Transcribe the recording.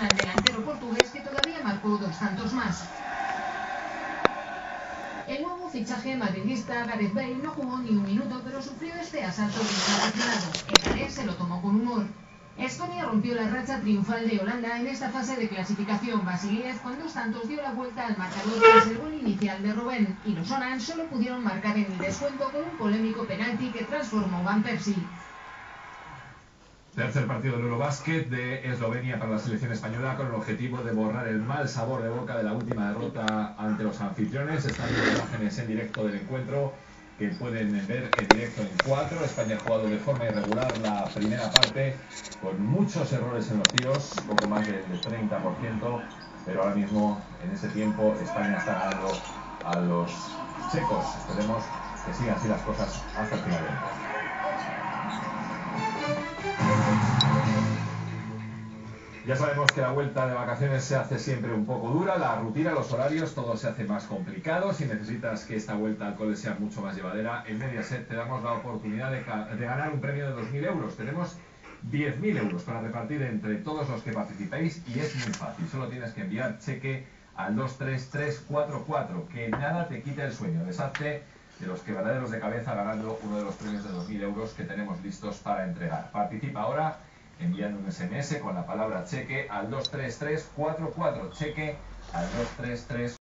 al delantero portugués que todavía marcó dos tantos más. El nuevo fichaje madridista Gareth Bale no jugó ni un minuto, pero sufrió este asalto desafortunado. El galés se lo tomó con humor. Estonia rompió la racha triunfal de Holanda en esta fase de clasificación. Basiliev con dos tantos dio la vuelta al marcador tras el gol inicial de Rubén y los Oran solo pudieron marcar en el descuento con un polémico penalti que transformó Van Persie. Tercer partido del Eurobásquet de Eslovenia para la selección española con el objetivo de borrar el mal sabor de boca de la última derrota ante los anfitriones. Están las imágenes en directo del encuentro que pueden ver en directo en cuatro. España ha jugado de forma irregular la primera parte con muchos errores en los tiros, poco más del 30%, pero ahora mismo en ese tiempo España está ganando a los checos. Esperemos que sigan así las cosas hasta el final del Ya sabemos que la vuelta de vacaciones se hace siempre un poco dura, la rutina, los horarios, todo se hace más complicado. Si necesitas que esta vuelta al cole sea mucho más llevadera, en Mediaset te damos la oportunidad de, ganar un premio de 2.000 euros. Tenemos 10.000 euros para repartir entre todos los que participéis y es muy fácil. Solo tienes que enviar cheque al 23344, que nada te quite el sueño. Deshazte de los quebraderos de cabeza ganando uno de los premios de 2.000 euros que tenemos listos para entregar. Participa ahora enviando un SMS con la palabra cheque al 23344. Cheque al 23344.